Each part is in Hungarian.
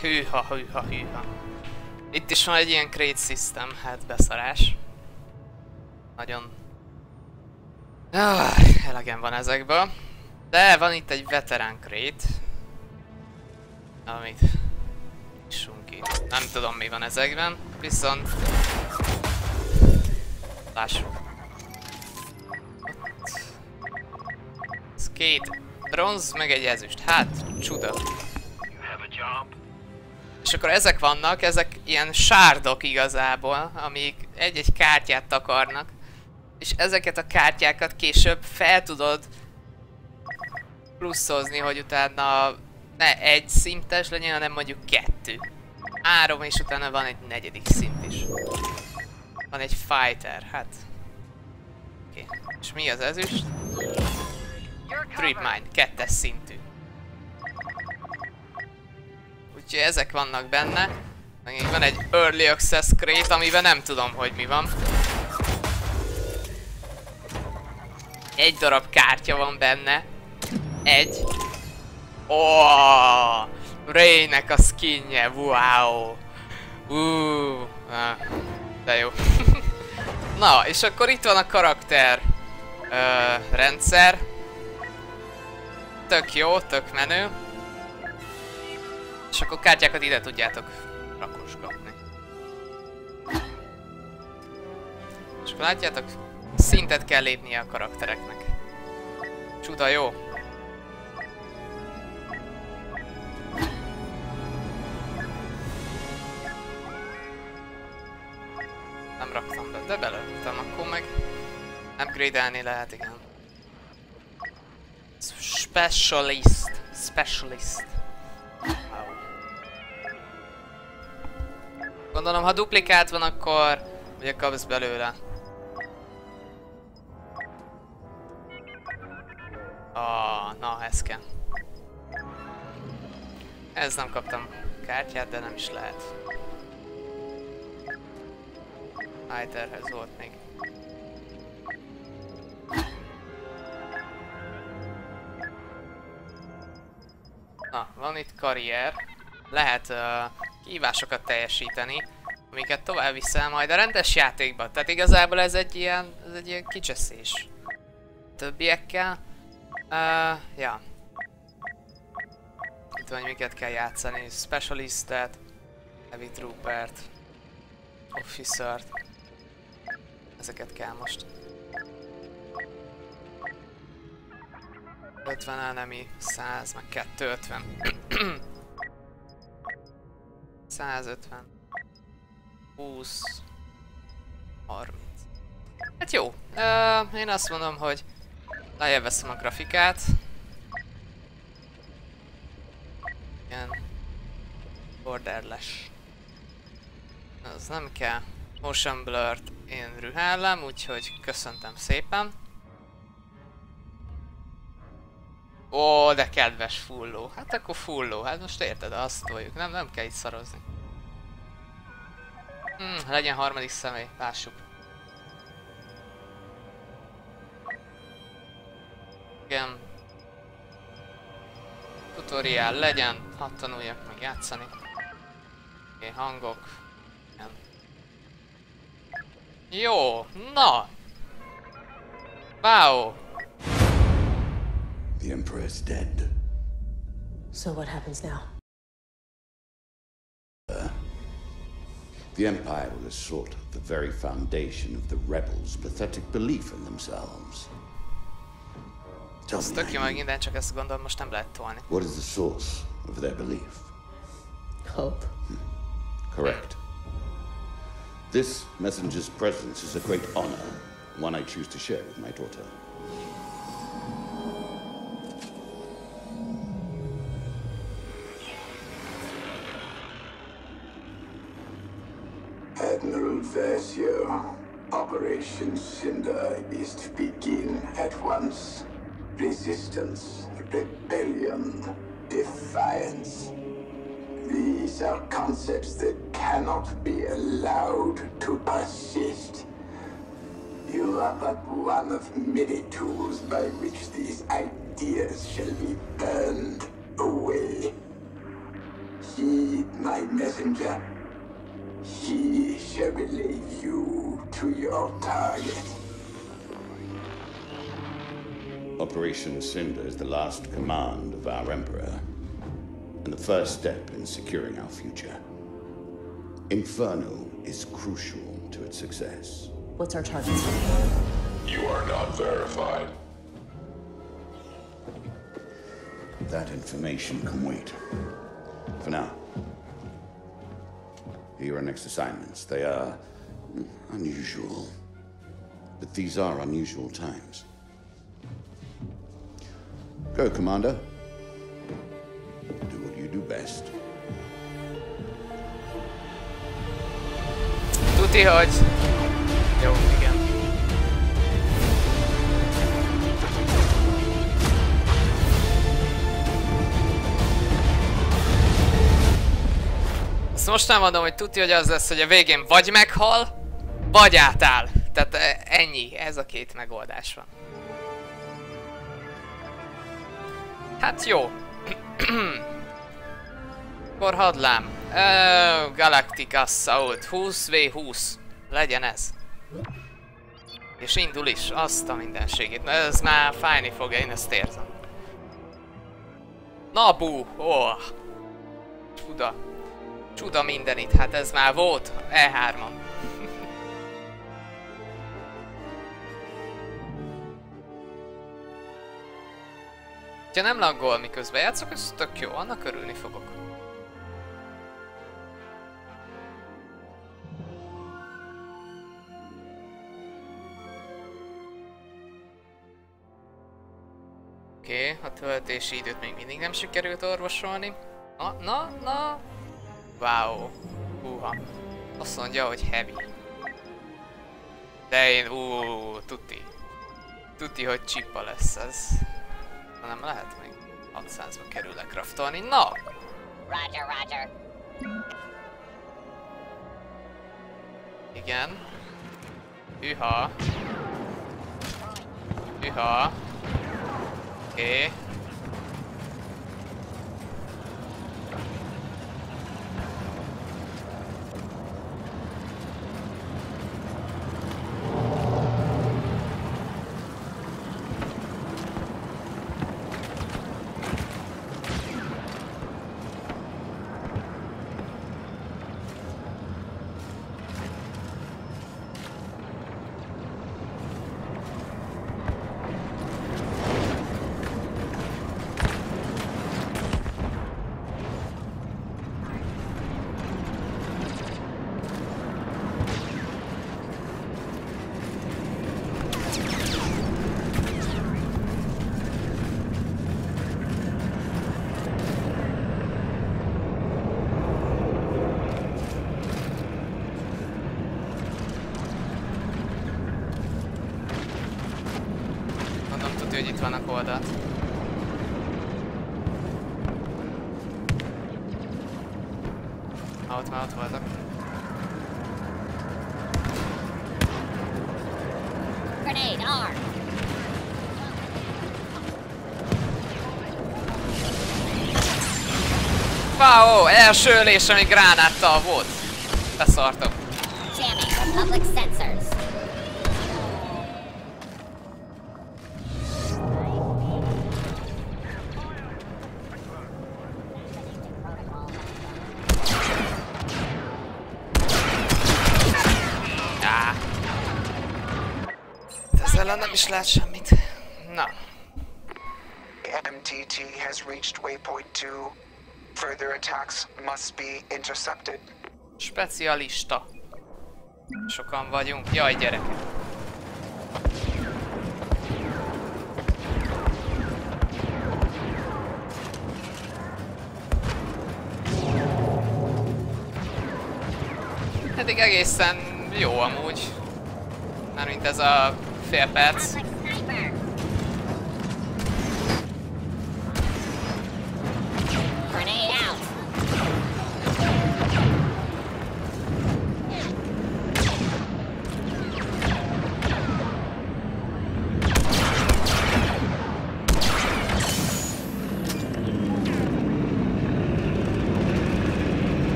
Hűha, hűha, hűha. Itt is van egy ilyen crate system, hát beszarás. Nagyon... Ah, elegem van ezekből. De van itt egy veterán crate. Amit... Nyissunk ki. Nem tudom mi van ezekben, viszont... Lássuk. Ez két bronz, meg egy ezüst. Hát, csuda. És akkor ezek vannak, ezek ilyen sárdok igazából, amik egy-egy kártyát takarnak. És ezeket a kártyákat később fel tudod pluszozni, hogy utána ne egy szintes legyen, hanem mondjuk kettő. Három, és utána van egy negyedik szint is. Van egy fighter, hát... Oké. Okay. És mi az ezüst? Trip Mine, kettes szintű. Úgyhogy ezek vannak benne. Meg van egy Early Access Crate, amiben nem tudom, hogy mi van. Egy darab kártya van benne. Egy. Oh, Raynek a skinje, wow. Uh, de jó. Na, és akkor itt van a karakter uh, rendszer. Tök jó, tök menő. És akkor kártyákat ide tudjátok rakosgatni. És akkor látjátok, szintet kell lépnie a karaktereknek. Csuda jó. Nem raktam be, de belőttem, akkor meg upgrade-elni lehet, igen. Specialist. Specialist. Gondolom, ha duplikát van, akkor ugye kapsz belőle. Ah, na, ez kell. Ez nem kaptam kártyát, de nem is lehet. Fighterhez volt még. Na, van itt karrier. Lehet uh, kívásokat teljesíteni, amiket tovább viszel majd a rendes játékba. Tehát igazából ez egy ilyen, ez egy ilyen kicseszés. Többiekkel. Uh, ja. Itt van, miket kell játszani. Specialistet, Heavy Troopert, Officert. Ezeket kell most. 50 enemy, 100, meg 250. 150. 20. 30. Hát jó. Uh, én azt mondom, hogy lejjebb veszem a grafikát. Igen. Borderless. Az nem kell. Motion blur-t én rühellem, úgyhogy köszöntem szépen. Ó, de kedves fulló. Hát akkor fulló. Hát most érted, azt toljuk. Nem, nem kell itt szarozni. Hmm, legyen harmadik személy. Lássuk. Igen. Tutorial legyen. Hadd tanuljak meg játszani. Oké, okay, hangok. Igen. Jó, na! Wow! The Emperor is dead. So what happens now? The Empire will assault the very foundation of the rebels' pathetic belief in themselves. Tell Ez me, tök jó Maggie, megint, de csak ezt gondolom most nem lehet tolni. what is the source of their belief? Hope. Hmm. Correct. This messenger's presence is a great honor, one I choose to share with my daughter. Admiral Versio, Operation Cinder is to begin at once. Resistance, rebellion, defiance. These are concepts that cannot be allowed to persist. You are but one of many tools by which these ideas shall be burned away. Heed my messenger. He shall relay you to your target. Operation Cinder is the last command of our Emperor, and the first step in securing our future. Inferno is crucial to its success. What's our target? You are not verified. That information can wait. For now. Here are our next assignments. They are unusual. But these are unusual times. Go, Commander. Do what you do best. Hogy... Jó, igen. Most nem mondom, hogy tuti, hogy az lesz, hogy a végén vagy meghal, vagy átáll. Tehát e, ennyi, ez a két megoldás van. Hát jó. Akkor hadlám. Uh, Galactic Assault 20v20. Legyen ez. És indul is, azt a mindenségét. Na, ez már fájni fog, én ezt érzem. Nabu! Oh. Csuda. Csuda mindenit, hát ez már volt E3-on. Ha nem laggol miközben játszok, ez tök jó, annak örülni fogok. Oké, okay, a töltési időt még mindig nem sikerült orvosolni. Na, na, na! Wow! Húha! Azt mondja, hogy heavy. De én, ú, tuti. Tuti, hogy csippa lesz ez. Na nem lehet még 600-ba kerül lekraftolni. Na! Roger, roger. Igen. Hűha. Hűha. Oké. Okay. Mondom, tudja, hogy itt vannak oldalt. Ha ott már ott voltak. Grenade armed. Wow, első ölés, ami gránáttal volt. Beszartam. Jamming Republic sensors. Á. Ezzel ellen nem is lát semmit. Na. MTT has reached waypoint 2. Further attacks must be intercepted. Specialista. Sokan vagyunk. Jaj, gyerekek. Eddig egészen jó amúgy. Mármint ez a fél perc.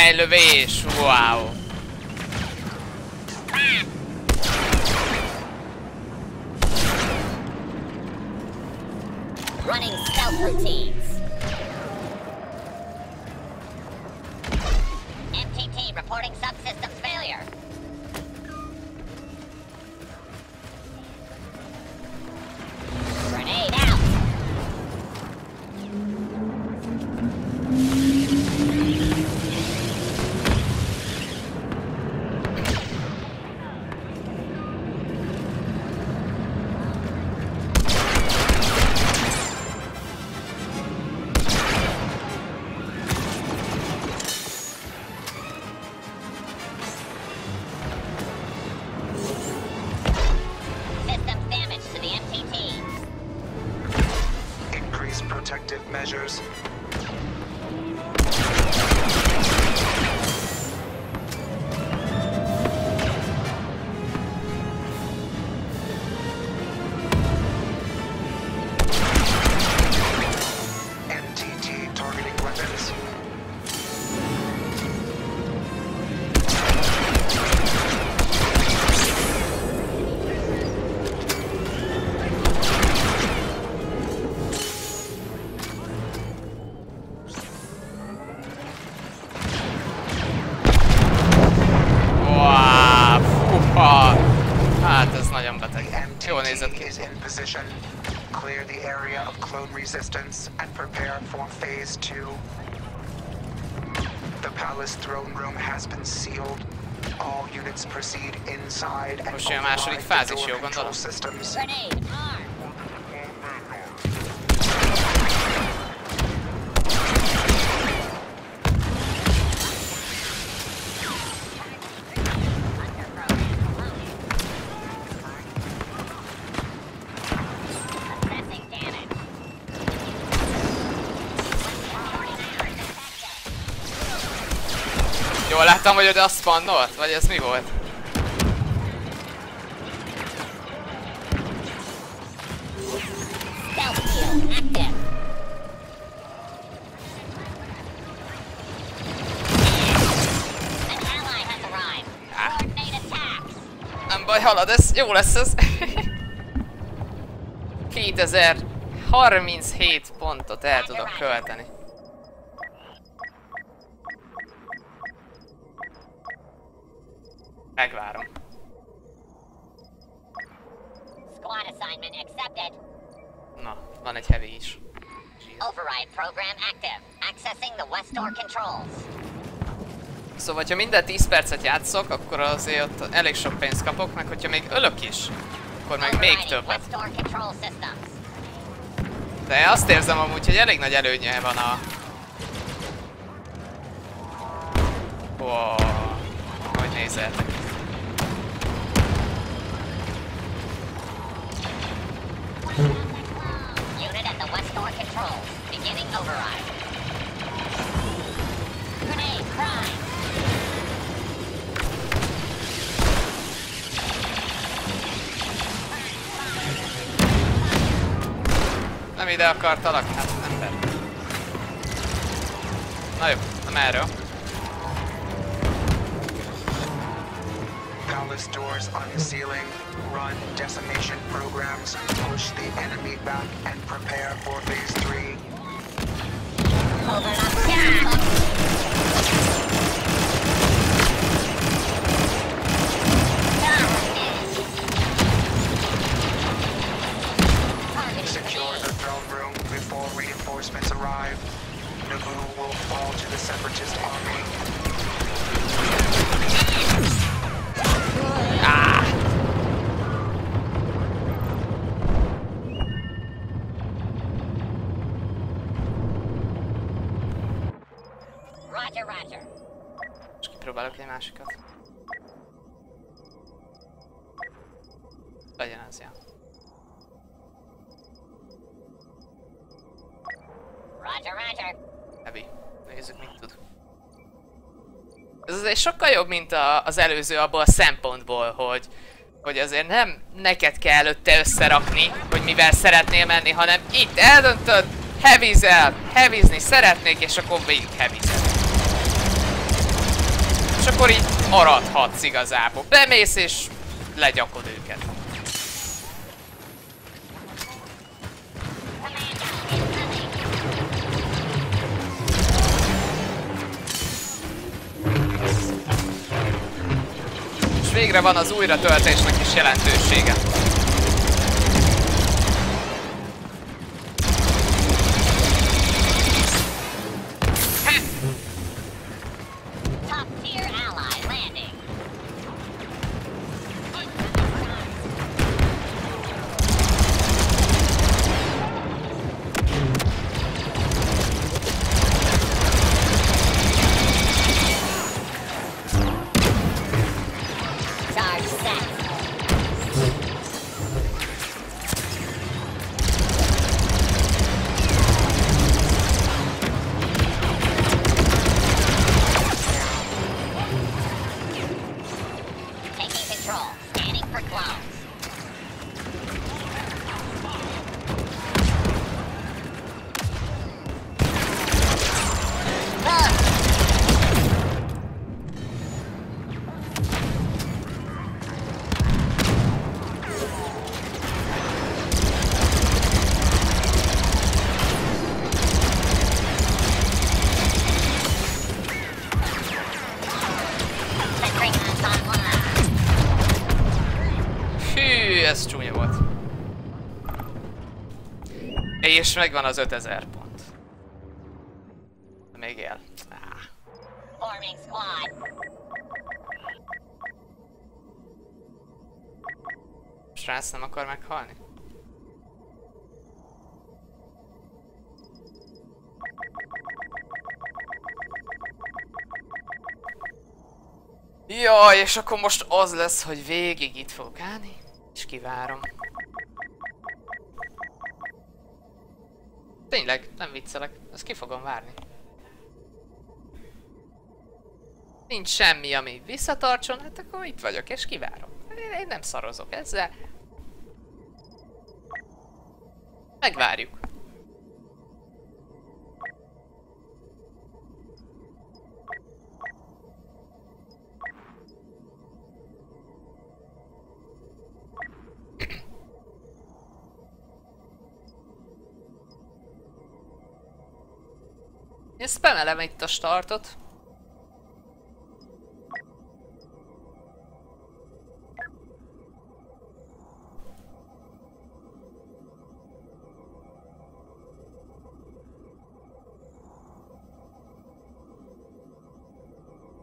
Wow, milyen fejlövés! Wow! Position. Clear the area of clone resistance and prepare for phase two. The palace throne room has been sealed. All units proceed inside and Most jön a override the door control systems. Grenade láttam, hogy oda spannolt? Vagy ez mi volt? Nem baj, halad ez, jó lesz ez. 2037 pontot el tudok költeni. Megvárom. Squad assignment accepted. Na, van egy heavy is. Override program active. Accessing the west door controls. Szóval, ha minden 10 percet játszok, akkor azért ott elég sok pénzt kapok, meg hogyha még ölök is, akkor meg még többet. De azt érzem amúgy, hogy elég nagy előnye van a... Wow. Hogy nézeltek. Beginning override. Grenade prime. Nem ide akartalak? Hát ember. Na jó, nem erről. Palace doors unsealing. Run decimation programs. Push the enemy back and prepare for phase three. Secure the throne room before reinforcements arrive. Naboo will fall to the Separatist army. Roger, És kipróbálok egy másikat. Legyen ez ilyen. Roger, roger. Heavy. Nézzük, mit tud. Ez azért sokkal jobb, mint a, az előző abból a szempontból, hogy, hogy azért nem neked kell előtte összerakni, hogy mivel szeretnél menni, hanem itt eldöntöd, heavizel, heavizni szeretnék, és akkor végig heavizel. Akkor így aradhatsz igazából. Bemész és legyakod őket. És végre van az újratöltésnek is jelentősége. És megvan az 5000 pont. Még él. Srác nem akar meghalni? Jaj, és akkor most az lesz, hogy végig itt fogok állni, és kivárom. Tényleg, nem viccelek, ezt ki fogom várni. Nincs semmi, ami visszatartson, hát akkor itt vagyok, és kivárom. Én, nem szarozok ezzel. Megvárjuk. Spamelem itt a startot.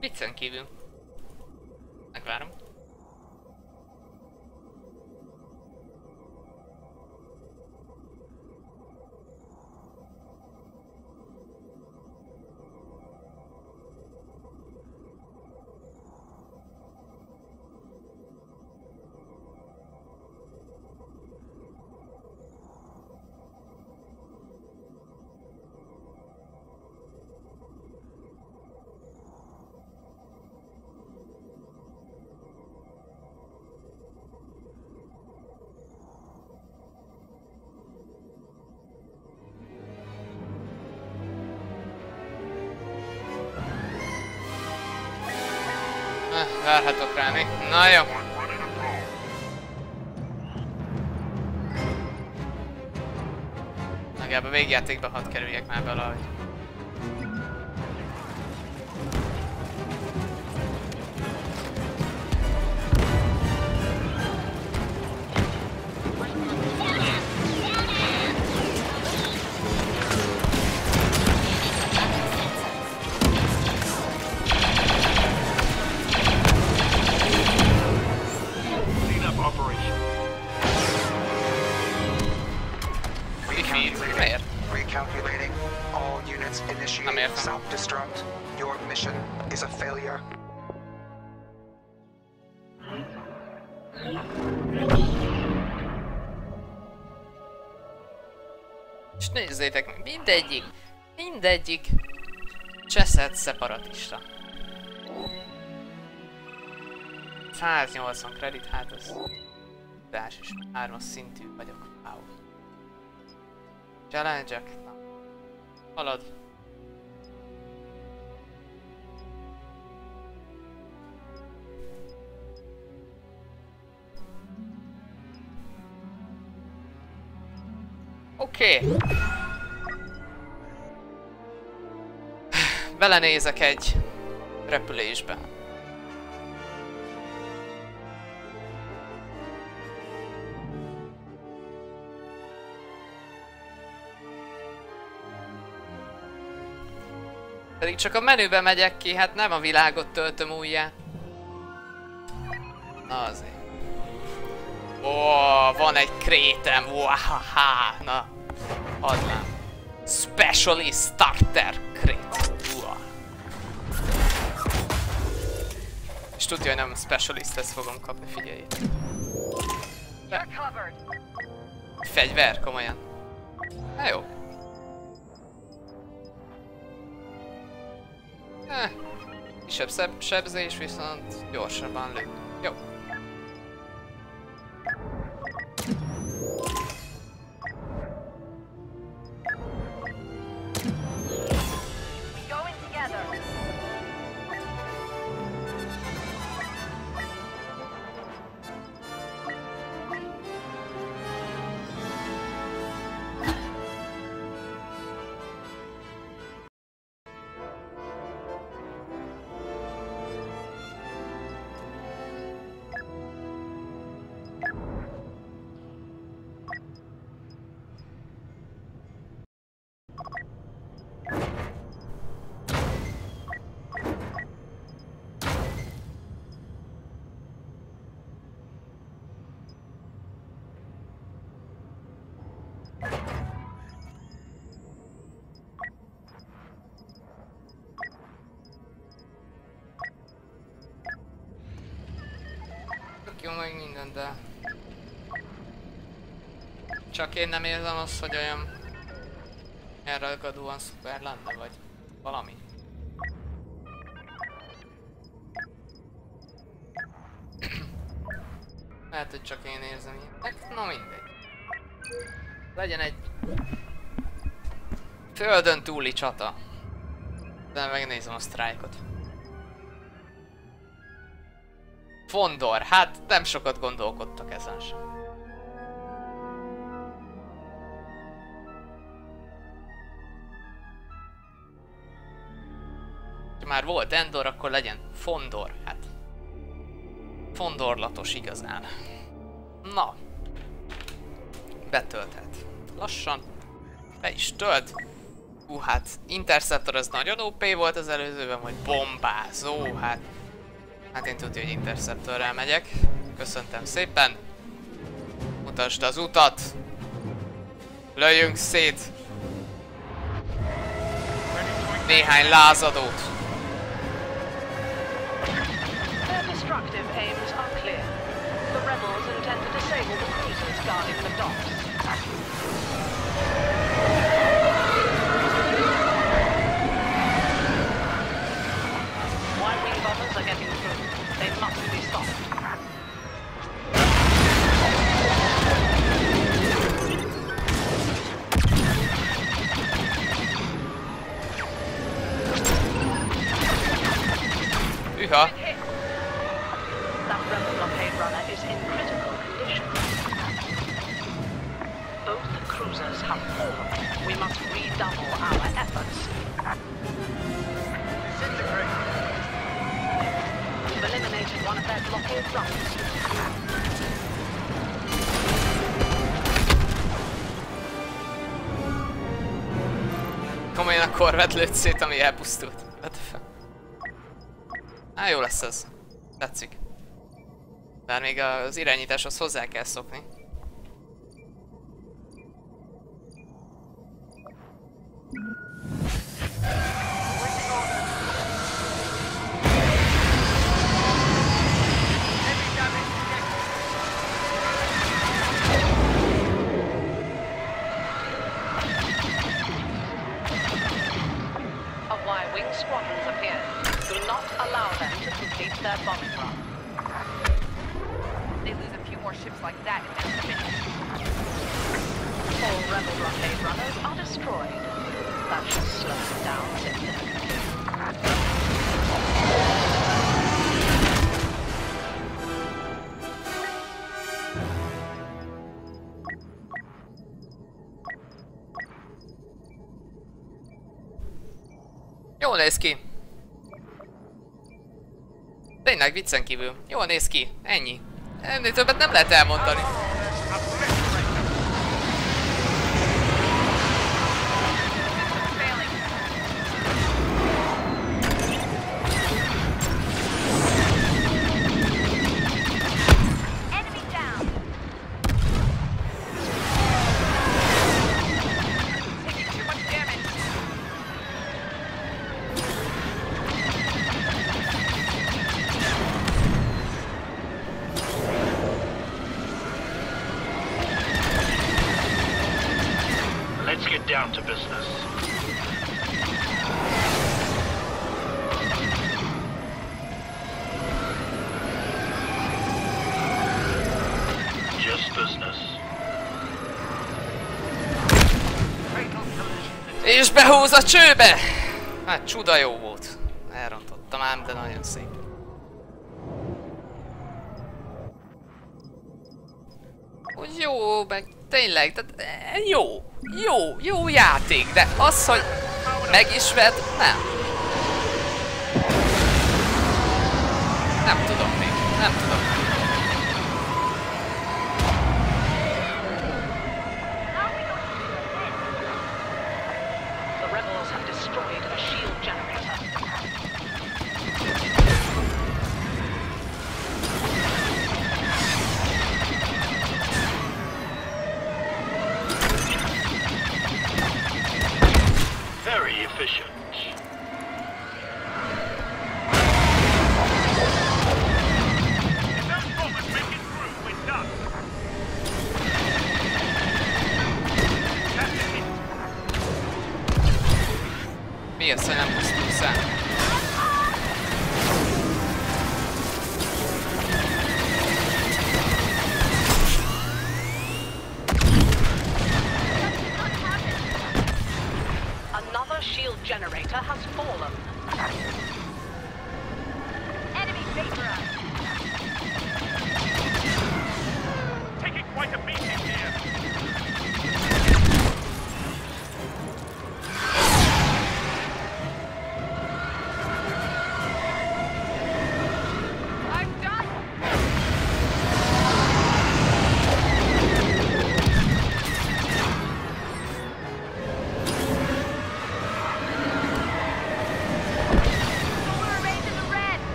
Viccen kívül. Megvárom. Várhatok rá még. Na jó. Legalább a végjátékba hadd kerüljek már valahogy. Cleanup Recalculating. All units initiate self-destruct. Your mission is a failure. És nézzétek meg, mindegyik, mindegyik cseszett szeparatista. 180 kredit, hát ez tudás is. Hármas szintű vagyok. Wow. challenge Na. Halad. Oké. Okay. Belenézek egy repülésbe. Pedig csak a menübe megyek ki, hát nem a világot töltöm újjá. Na azért. Ó, van egy krétem, wahaha, na. Adnám. Specialist Starter Crate. Uah. És tudja, hogy nem Specialist, ezt fogom kapni, figyelj. Fegyver, komolyan. Na jó. Eh, kisebb sebzés, viszont gyorsabban lő. Meg minden, de... Csak én nem érzem azt, hogy olyan... Elragadóan szuper lenne, vagy valami. Lehet, hogy csak én érzem ilyenek. Na mindegy. Legyen egy... Földön túli csata. De megnézem a sztrájkot. Fondor, hát nem sokat gondolkodtak ezen sem. Ha már volt Endor, akkor legyen Fondor, hát. Fondorlatos igazán. Na. Betölthet. Lassan. Be is tölt. Hú, hát Interceptor az nagyon OP volt az előzőben, vagy bombázó, hát Hát én tudja, hogy Interceptorrel megyek. Köszöntem szépen. Mutasd az utat. Lőjünk szét. Néhány lázadót. Is in fallen. We must redouble our efforts. Komolyan a korvet lőtt szét, ami elpusztult. Á, jó lesz ez. Tetszik. Bár még az irányításhoz hozzá kell szokni. Néz ki. Tényleg viccen kívül. Jól néz ki. Ennyi. Ennél többet nem lehet elmondani. És behúz a csőbe! Hát csuda jó volt. Elrontottam ám, de nagyon szép. Úgy jó, meg tényleg, tehát eh, jó, jó, jó játék, de az, hogy megismert. Nem Another shield generator has fallen.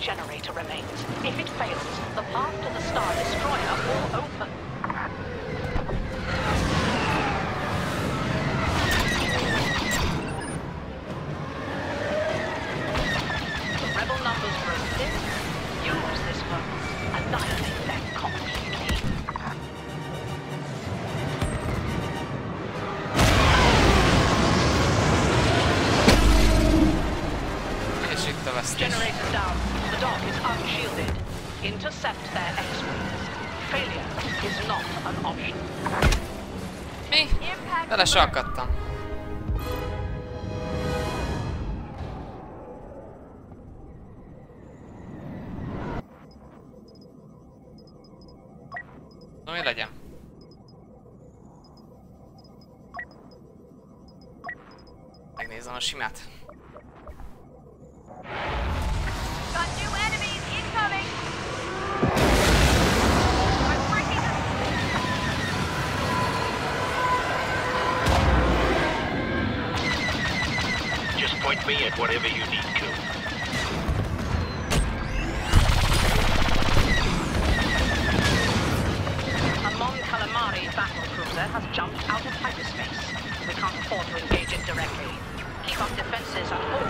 Generator remains. If it fails, the path to the Star Destroyer will open. Bele se akadtam. Point me at whatever you need to. A Mon Calamari battle cruiser has jumped out of hyperspace. We can't afford to engage it directly. Keep up defenses and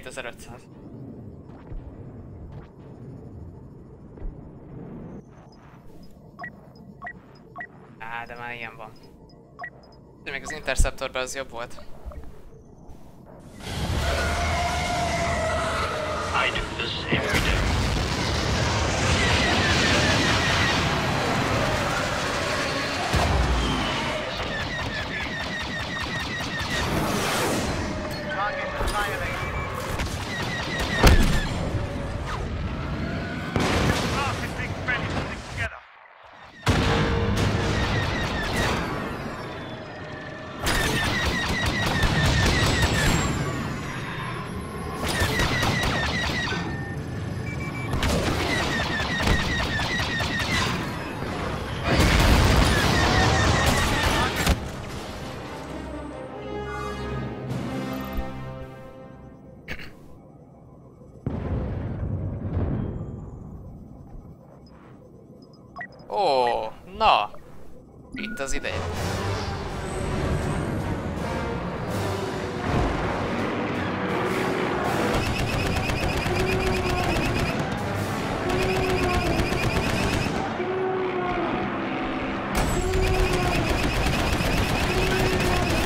7500. Á, de már ilyen van. De még az Interceptorban az jobb volt. Ó, na! Itt az ideje.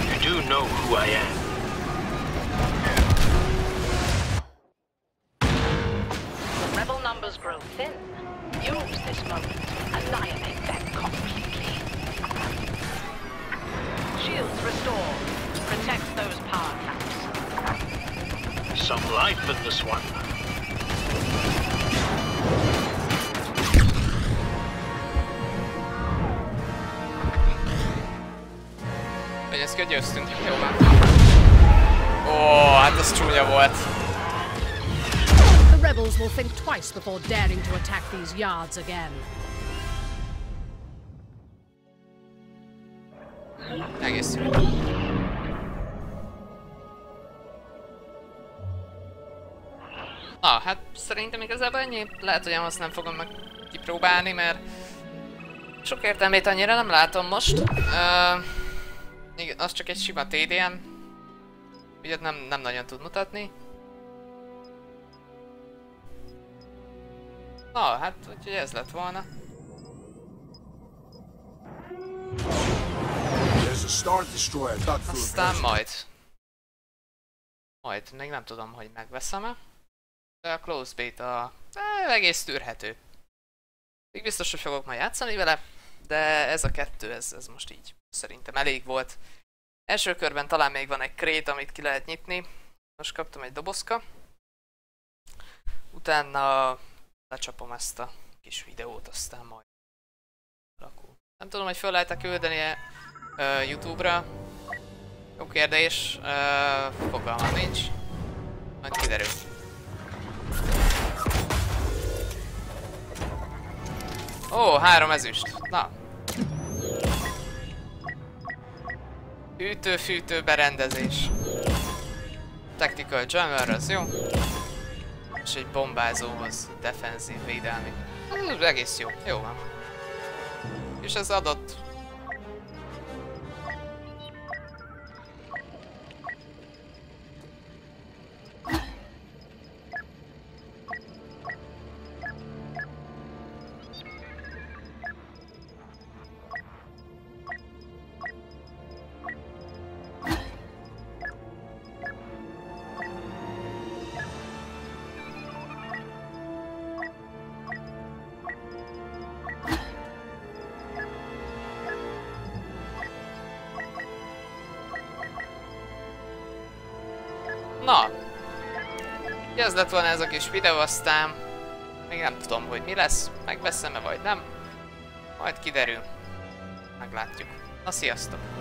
You do know who I am. These yards again. Egész jó. Na, hát szerintem igazából ennyi. Lehet, hogy azt nem fogom meg kipróbálni, mert sok értelmét annyira nem látom most. Uh, igen, az csak egy sima TDM. Ugye nem, nem nagyon tud mutatni. Na, hát úgyhogy ez lett volna. Aztán majd. Majd, még nem tudom, hogy megveszem-e. De a close beta eh, egész tűrhető. Még biztos, hogy fogok majd játszani vele, de ez a kettő, ez, ez most így szerintem elég volt. Első körben talán még van egy krét, amit ki lehet nyitni. Most kaptam egy dobozka. Utána lecsapom ezt a kis videót, aztán majd alakul. Nem tudom, hogy föl lehet-e küldeni uh, Youtube-ra. Jó kérdés. Uh, fogalmam nincs. Majd kiderül. Ó, három ezüst. Na. Hűtő-fűtő berendezés. Tactical jammer, az jó. És egy bombázóhoz defenzív védelmi. Ez egész jó. Jó van. És ez adott ez lett volna ez a kis videó, aztán még nem tudom, hogy mi lesz, megveszem-e vagy nem. Majd kiderül. Meglátjuk. Na, sziasztok!